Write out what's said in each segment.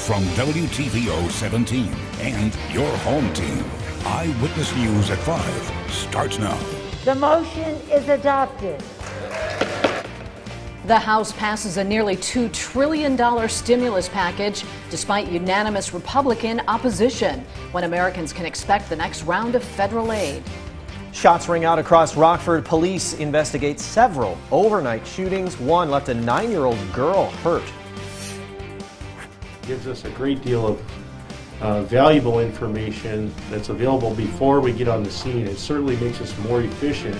from WTVO 17 and your home team. Eyewitness News at 5 starts now. The motion is adopted. The House passes a nearly $2 trillion stimulus package despite unanimous Republican opposition when Americans can expect the next round of federal aid. Shots ring out across Rockford. Police investigate several overnight shootings. One left a nine year old girl hurt. Gives us a great deal of uh, valuable information that's available before we get on the scene. It certainly makes us more efficient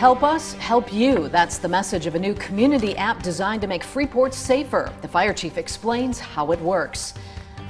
Help us, help you. That's the message of a new community app designed to make Freeport safer. The fire chief explains how it works.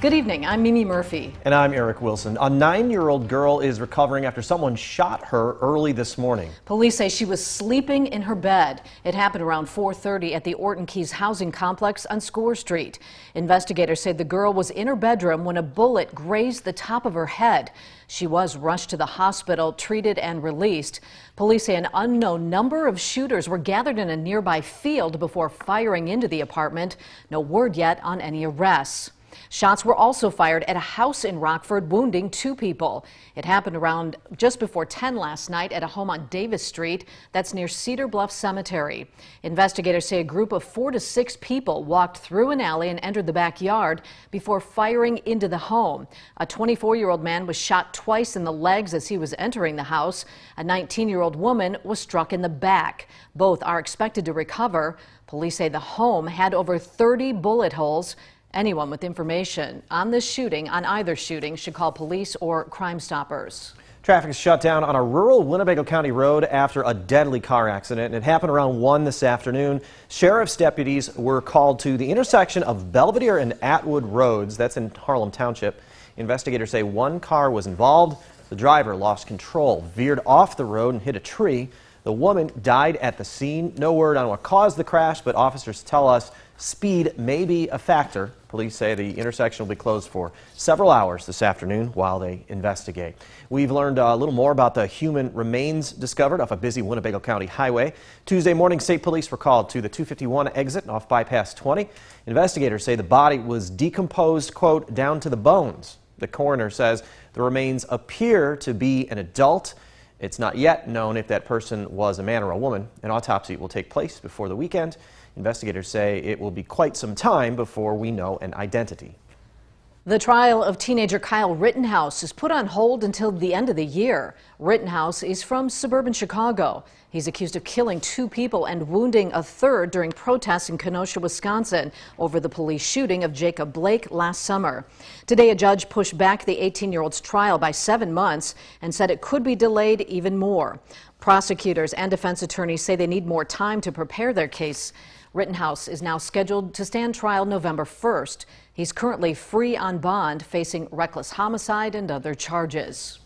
Good evening. I'm Mimi Murphy. And I'm Eric Wilson. A nine year old girl is recovering after someone shot her early this morning. Police say she was sleeping in her bed. It happened around 4:30 at the Orton Keyes housing complex on Score Street. Investigators say the girl was in her bedroom when a bullet grazed the top of her head. She was rushed to the hospital, treated and released. Police say an unknown number of shooters were gathered in a nearby field before firing into the apartment. No word yet on any arrests. Shots were also fired at a house in Rockford, wounding two people. It happened around just before 10 last night at a home on Davis Street that's near Cedar Bluff Cemetery. Investigators say a group of four to six people walked through an alley and entered the backyard before firing into the home. A 24 year old man was shot twice in the legs as he was entering the house. A 19 year old woman was struck in the back. Both are expected to recover. Police say the home had over 30 bullet holes. Anyone with information on this shooting, on either shooting, should call police or Crime Stoppers. Traffic is shut down on a rural Winnebago County road after a deadly car accident. It happened around 1 this afternoon. Sheriff's deputies were called to the intersection of Belvidere and Atwood Roads. That's in Harlem Township. Investigators say one car was involved. The driver lost control, veered off the road and hit a tree. The woman died at the scene. No word on what caused the crash, but officers tell us speed may be a factor. Police say the intersection will be closed for several hours this afternoon while they investigate. We've learned a little more about the human remains discovered off a busy Winnebago County highway. Tuesday morning, state police were called to the 251 exit off bypass 20. Investigators say the body was decomposed, quote, down to the bones. The coroner says the remains appear to be an adult. It's not yet known if that person was a man or a woman. An autopsy will take place before the weekend. Investigators say it will be quite some time before we know an identity. The trial of teenager Kyle Rittenhouse is put on hold until the end of the year. Rittenhouse is from suburban Chicago. He's accused of killing two people and wounding a third during protests in Kenosha, Wisconsin over the police shooting of Jacob Blake last summer. Today, a judge pushed back the 18 year old's trial by seven months and said it could be delayed even more. Prosecutors and defense attorneys say they need more time to prepare their case. Rittenhouse is now scheduled to stand trial November 1st. He's currently free on bond, facing reckless homicide and other charges.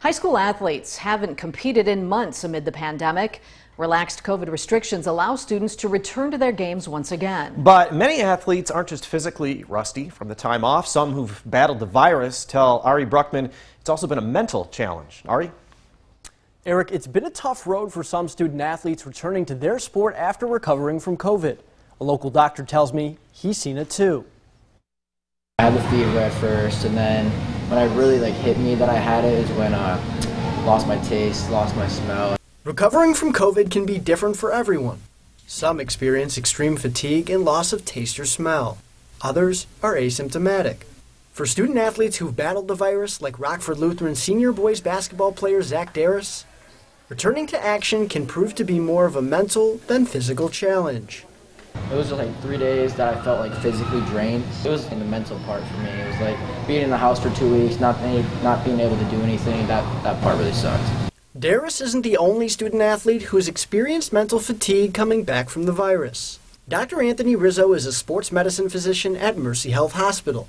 High school athletes haven't competed in months amid the pandemic. Relaxed COVID restrictions allow students to return to their games once again. But many athletes aren't just physically rusty from the time off. Some who've battled the virus tell Ari Bruckman it's also been a mental challenge. Ari? Eric, it's been a tough road for some student athletes returning to their sport after recovering from COVID. A local doctor tells me he's seen it too. I had the fever at first, and then when I really like hit me that I had it is when I uh, lost my taste, lost my smell. Recovering from COVID can be different for everyone. Some experience extreme fatigue and loss of taste or smell. Others are asymptomatic. For student athletes who've battled the virus, like Rockford Lutheran senior boys basketball player Zach Darris, Returning to action can prove to be more of a mental than physical challenge. It was just like three days that I felt like physically drained. It was in the mental part for me. It was like being in the house for two weeks, not being, not being able to do anything. That, that part really sucked. Darius isn't the only student athlete who has experienced mental fatigue coming back from the virus. Dr. Anthony Rizzo is a sports medicine physician at Mercy Health Hospital.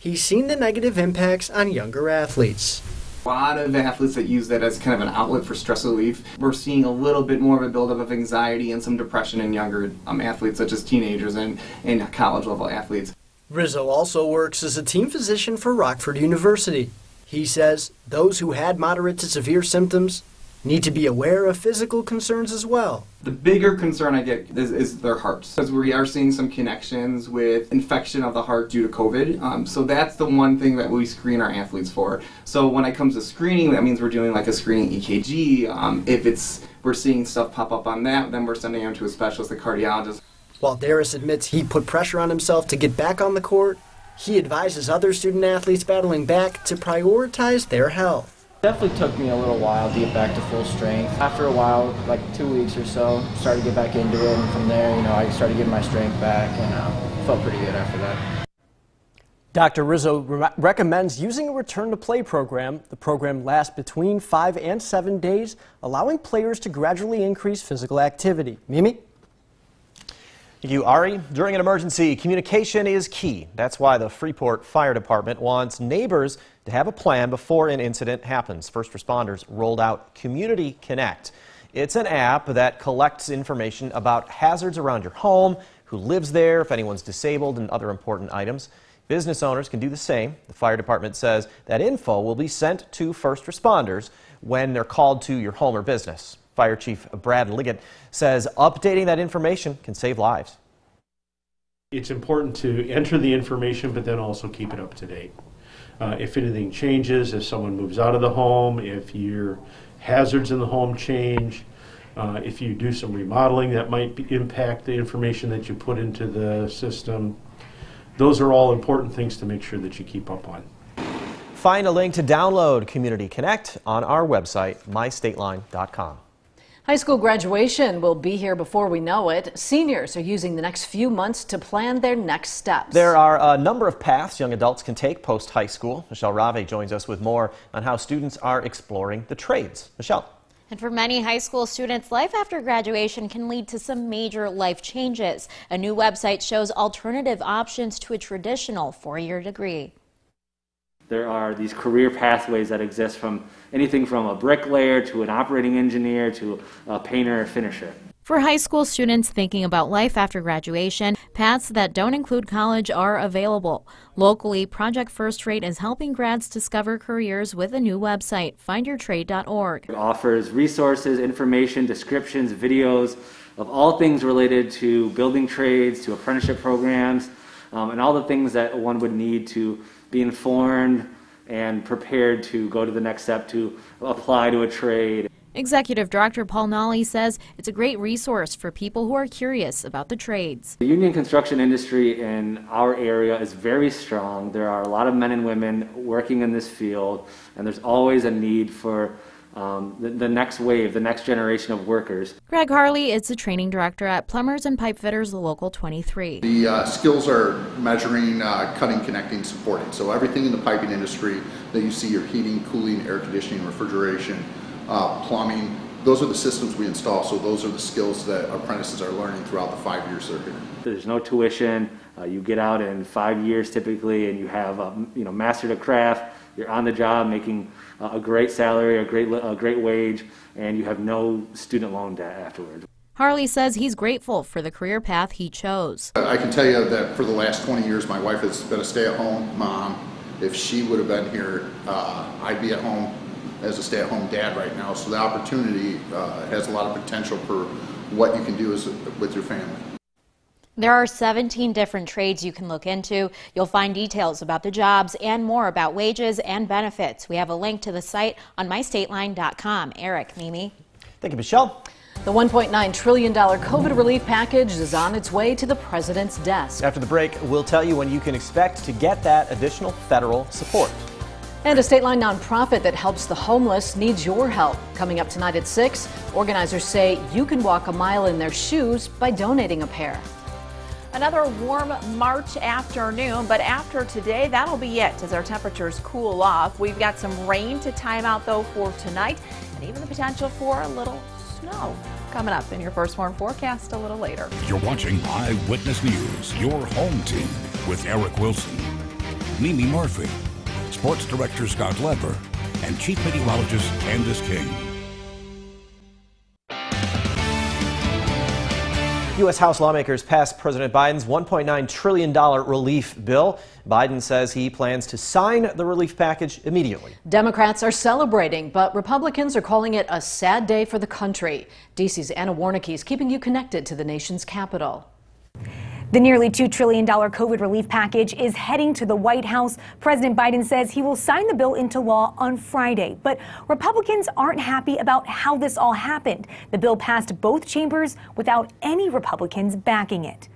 He's seen the negative impacts on younger athletes. A lot of athletes that use that as kind of an outlet for stress relief. We're seeing a little bit more of a buildup of anxiety and some depression in younger um, athletes, such as teenagers and, and college level athletes. Rizzo also works as a team physician for Rockford University. He says those who had moderate to severe symptoms need to be aware of physical concerns as well. The bigger concern I get is, is their hearts, because we are seeing some connections with infection of the heart due to COVID. Um, so that's the one thing that we screen our athletes for. So when it comes to screening, that means we're doing like a screening EKG. Um, if it's we're seeing stuff pop up on that, then we're sending them to a specialist, a cardiologist. While Darius admits he put pressure on himself to get back on the court, he advises other student athletes battling back to prioritize their health. Definitely took me a little while to get back to full strength. After a while, like two weeks or so, started to get back into it, and from there, you know, I started getting my strength back, and uh, felt pretty good after that. Dr. Rizzo re recommends using a return to play program. The program lasts between five and seven days, allowing players to gradually increase physical activity. Mimi? Thank you, Ari. During an emergency, communication is key. That's why the Freeport Fire Department wants neighbors to have a plan before an incident happens. First responders rolled out Community Connect. It's an app that collects information about hazards around your home, who lives there, if anyone's disabled, and other important items. Business owners can do the same. The fire department says that info will be sent to first responders when they're called to your home or business. Fire Chief Brad Liggett says updating that information can save lives. It's important to enter the information, but then also keep it up to date. Uh, if anything changes, if someone moves out of the home, if your hazards in the home change, uh, if you do some remodeling that might be, impact the information that you put into the system, those are all important things to make sure that you keep up on. Find a link to download Community Connect on our website, mystateline.com. High school graduation will be here before we know it. Seniors are using the next few months to plan their next steps. There are a number of paths young adults can take post high school. Michelle Rave joins us with more on how students are exploring the trades. Michelle. And for many high school students, life after graduation can lead to some major life changes. A new website shows alternative options to a traditional four-year degree. There are these career pathways that exist from anything from a bricklayer to an operating engineer to a painter or finisher. For high school students thinking about life after graduation, paths that don't include college are available. Locally, Project First Rate is helping grads discover careers with a new website, findyourtrade.org. It offers resources, information, descriptions, videos of all things related to building trades, to apprenticeship programs, um, and all the things that one would need to be informed and prepared to go to the next step to apply to a trade. Executive Director Paul Nolly says it's a great resource for people who are curious about the trades. The union construction industry in our area is very strong. There are a lot of men and women working in this field, and there's always a need for um, the, the, next wave, the next generation of workers. Greg Harley is the training director at Plumbers and Pipe Fitters Local 23. The uh, skills are measuring, uh, cutting, connecting, supporting. So everything in the piping industry that you see, your heating, cooling, air conditioning, refrigeration, uh, plumbing, those are the systems we install. So those are the skills that apprentices are learning throughout the five years they're here. There's no tuition. Uh, you get out in five years typically, and you have um, you know mastered a craft. You're on the job making a great salary, a great, a great wage, and you have no student loan debt afterwards. Harley says he's grateful for the career path he chose. I can tell you that for the last 20 years, my wife has been a stay-at-home mom. If she would have been here, uh, I'd be at home as a stay-at-home dad right now. So the opportunity uh, has a lot of potential for what you can do as, with your family. There are 17 different trades you can look into. You'll find details about the jobs and more about wages and benefits. We have a link to the site on mystateline.com. Eric, Mimi. Thank you, Michelle. The $1.9 trillion COVID relief package is on its way to the president's desk. After the break, we'll tell you when you can expect to get that additional federal support. And a state line nonprofit that helps the homeless needs your help. Coming up tonight at 6, organizers say you can walk a mile in their shoes by donating a pair. Another warm March afternoon, but after today, that'll be it as our temperatures cool off. We've got some rain to time out though for tonight and even the potential for a little snow coming up in your first warm forecast a little later. You're watching Eyewitness News, your home team with Eric Wilson, Mimi Murphy, Sports Director Scott Leber, and Chief Meteorologist Candice King. U.S. House lawmakers passed President Biden's $1.9 trillion relief bill. Biden says he plans to sign the relief package immediately. Democrats are celebrating, but Republicans are calling it a sad day for the country. DC's Anna Wiernicki is keeping you connected to the nation's capital. The nearly $2 trillion COVID relief package is heading to the White House. President Biden says he will sign the bill into law on Friday. But Republicans aren't happy about how this all happened. The bill passed both chambers without any Republicans backing it.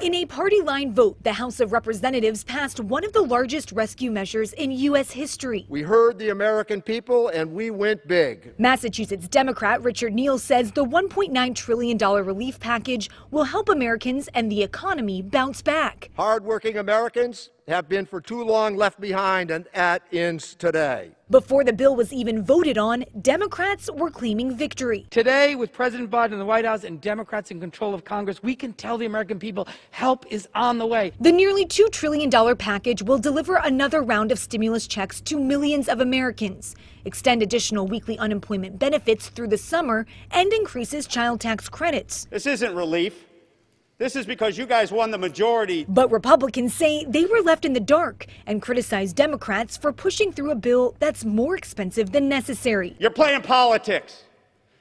In a party line vote, the House of Representatives passed one of the largest rescue measures in U.S. history. We heard the American people and we went big. Massachusetts Democrat Richard Neal says the $1.9 trillion relief package will help Americans and the economy bounce back. Hardworking Americans have been for too long left behind, and that ends today. Before the bill was even voted on, Democrats were claiming victory. Today, with President Biden in the White House and Democrats in control of Congress, we can tell the American people help is on the way. The nearly $2 trillion package will deliver another round of stimulus checks to millions of Americans, extend additional weekly unemployment benefits through the summer, and increases child tax credits. This isn't relief. This is because you guys won the majority. But Republicans say they were left in the dark and criticize Democrats for pushing through a bill that's more expensive than necessary. You're playing politics.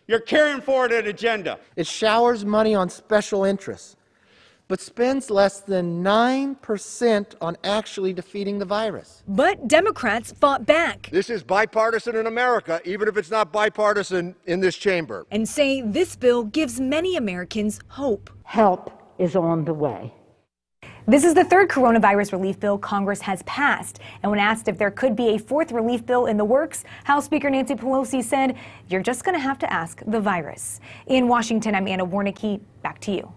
You're carrying forward an agenda. It showers money on special interests, but spends less than 9% on actually defeating the virus. But Democrats fought back. This is bipartisan in America, even if it's not bipartisan in this chamber. And say this bill gives many Americans hope. Help is on the way. This is the third coronavirus relief bill Congress has passed. And when asked if there could be a fourth relief bill in the works, House Speaker Nancy Pelosi said, You're just going to have to ask the virus. In Washington, I'm Anna Wiernicki. Back to you.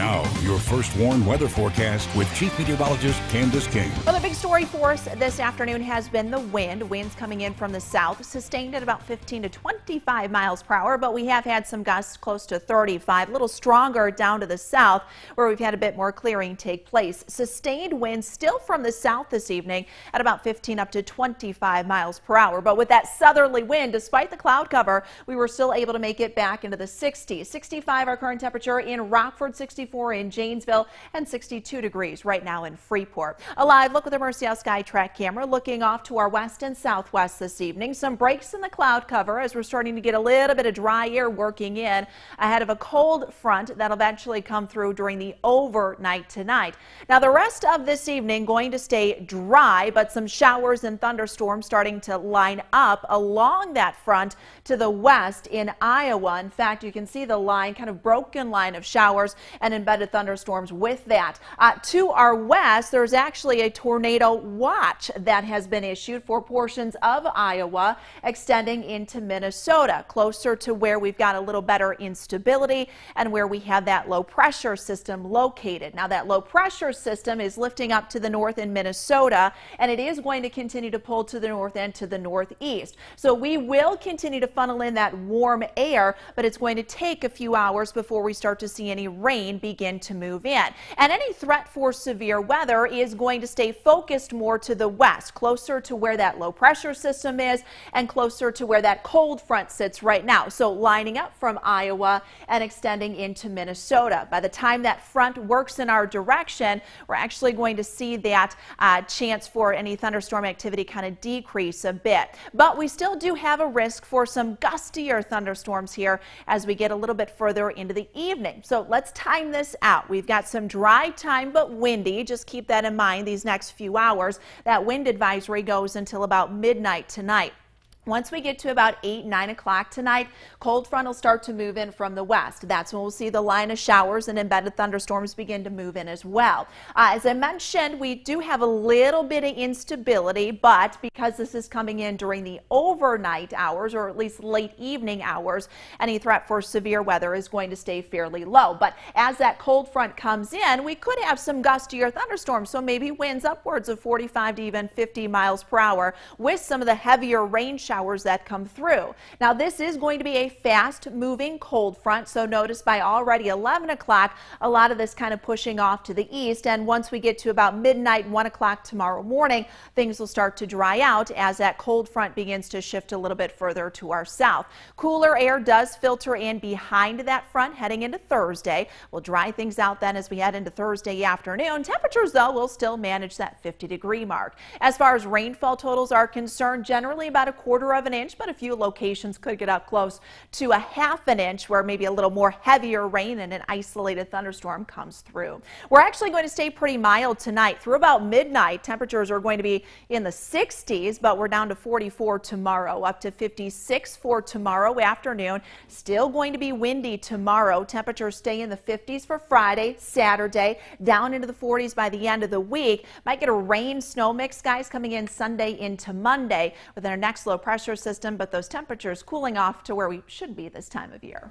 Now, your first warn weather forecast with Chief Meteorologist Candice King. Well, the big story for us this afternoon has been the wind. Winds coming in from the south, sustained at about 15 to 25 miles per hour, but we have had some gusts close to 35, a little stronger down to the south, where we've had a bit more clearing take place. Sustained winds still from the south this evening at about 15 up to 25 miles per hour. But with that southerly wind, despite the cloud cover, we were still able to make it back into the 60s. 65 our current temperature in Rockford, 60 64 in Janesville and 62 degrees right now in Freeport. A live look with the Mercy Skytrack camera looking off to our west and southwest this evening. Some breaks in the cloud cover as we're starting to get a little bit of dry air working in ahead of a cold front that'll eventually come through during the overnight tonight. Now the rest of this evening going to stay dry, but some showers and thunderstorms starting to line up along that front to the west in Iowa. In fact, you can see the line, kind of broken line of showers and and embedded thunderstorms with that. Uh, to our west, there's actually a tornado watch that has been issued for portions of Iowa extending into Minnesota, closer to where we've got a little better instability and where we have that low pressure system located. Now, that low pressure system is lifting up to the north in Minnesota, and it is going to continue to pull to the north and to the northeast. So we will continue to funnel in that warm air, but it's going to take a few hours before we start to see any rain begin to move in. And any threat for severe weather is going to stay focused more to the west, closer to where that low pressure system is and closer to where that cold front sits right now. So lining up from Iowa and extending into Minnesota. By the time that front works in our direction, we're actually going to see that uh, chance for any thunderstorm activity kind of decrease a bit. But we still do have a risk for some gustier thunderstorms here as we get a little bit further into the evening. So let's time this out. We've got some dry time but windy. Just keep that in mind these next few hours. That wind advisory goes until about midnight tonight. Once we get to about 8, 9 o'clock tonight, cold front will start to move in from the west. That's when we'll see the line of showers and embedded thunderstorms begin to move in as well. Uh, as I mentioned, we do have a little bit of instability, but because this is coming in during the overnight hours or at least late evening hours, any threat for severe weather is going to stay fairly low. But as that cold front comes in, we could have some gustier thunderstorms, so maybe winds upwards of 45 to even 50 miles per hour with some of the heavier rain showers that come through. Now, this is going to be a fast moving cold front, so notice by already 11 o'clock, a lot of this kind of pushing off to the east. And once we get to about midnight, 1 o'clock tomorrow morning, things will start to dry out as that cold front begins to shift a little bit further to our south. Cooler air does filter in behind that front heading into Thursday. We'll dry things out then as we head into Thursday afternoon. Temperatures, though, will still manage that 50 degree mark. As far as rainfall totals are concerned, generally about a quarter of an inch, but a few locations could get up close to a half an inch where maybe a little more heavier rain and an isolated thunderstorm comes through. We're actually going to stay pretty mild tonight through about midnight. Temperatures are going to be in the 60s, but we're down to 44 tomorrow, up to 56 for tomorrow afternoon. Still going to be windy tomorrow. Temperatures stay in the 50s for Friday, Saturday, down into the 40s by the end of the week. Might get a rain snow mix, guys, coming in Sunday into Monday with our next low pressure system, but those temperatures cooling off to where we should be this time of year.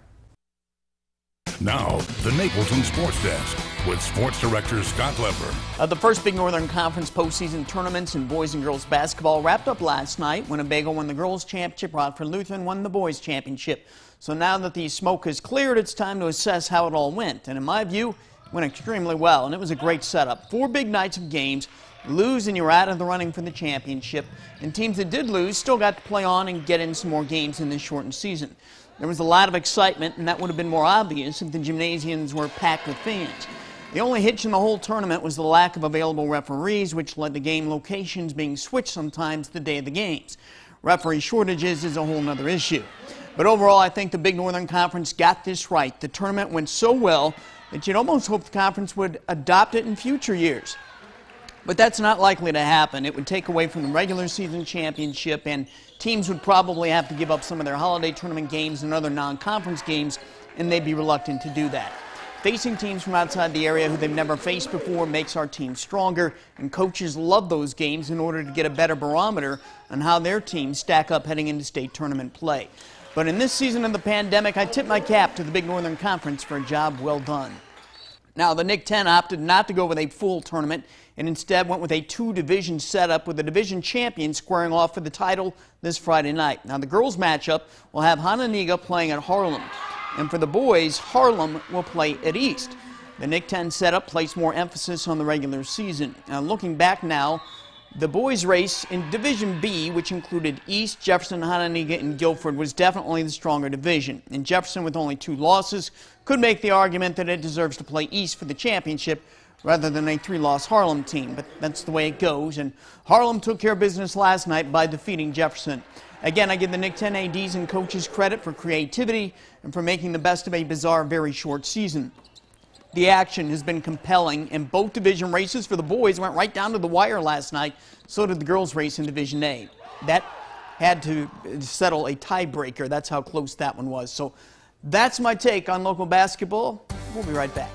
Now, the Napleton Sports Desk with Sports Director Scott Leber. Uh, the first Big Northern Conference postseason tournaments in boys and girls basketball wrapped up last night. Winnebago won the girls' championship. Rockford Lutheran won the boys' championship. So now that the smoke has cleared, it's time to assess how it all went. And in my view, went extremely well, and it was a great setup. Four big nights of games. Lose and you're out of the running for the championship. And teams that did lose still got to play on and get in some more games in this shortened season. There was a lot of excitement, and that would have been more obvious if the gymnasiums were packed with fans. The only hitch in the whole tournament was the lack of available referees, which led to game locations being switched sometimes the day of the games. Referee shortages is a whole other issue. But overall, I think the Big Northern Conference got this right. The tournament went so well that you'd almost hope the conference would adopt it in future years. But that's not likely to happen. It would take away from the regular season championship, and teams would probably have to give up some of their holiday tournament games and other non conference games, and they'd be reluctant to do that. Facing teams from outside the area who they've never faced before makes our team stronger, and coaches love those games in order to get a better barometer on how their teams stack up heading into state tournament play. But in this season of the pandemic, I tip my cap to the Big Northern Conference for a job well done. Now, the NIC-10 opted not to go with a full tournament and instead went with a two division setup with the division champion squaring off for the title this Friday night. Now, the girls' matchup will have Hononegah playing at Harlem, and for the boys, Harlem will play at East. The NIC-10 setup placed more emphasis on the regular season. Now, looking back now, the boys' race in Division B, which included East, Jefferson, Hononegah, and Guilford, was definitely the stronger division. And Jefferson, with only two losses, could make the argument that it deserves to play East for the championship rather than a three-loss Harlem team. But that's the way it goes. And Harlem took care of business last night by defeating Jefferson. Again, I give the NIC-10 ADs and coaches credit for creativity and for making the best of a bizarre, very short season. The action has been compelling, and both division races for the boys went right down to the wire last night. So did the girls' race in Division A. That had to settle a tiebreaker. That's how close that one was. So that's my take on local basketball. We'll be right back.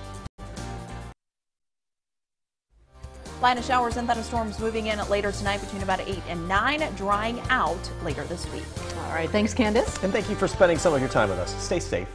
Line of showers and thunderstorms moving in later tonight between about 8 and 9, drying out later this week. All right, thanks, Candice. And thank you for spending some of your time with us. Stay safe.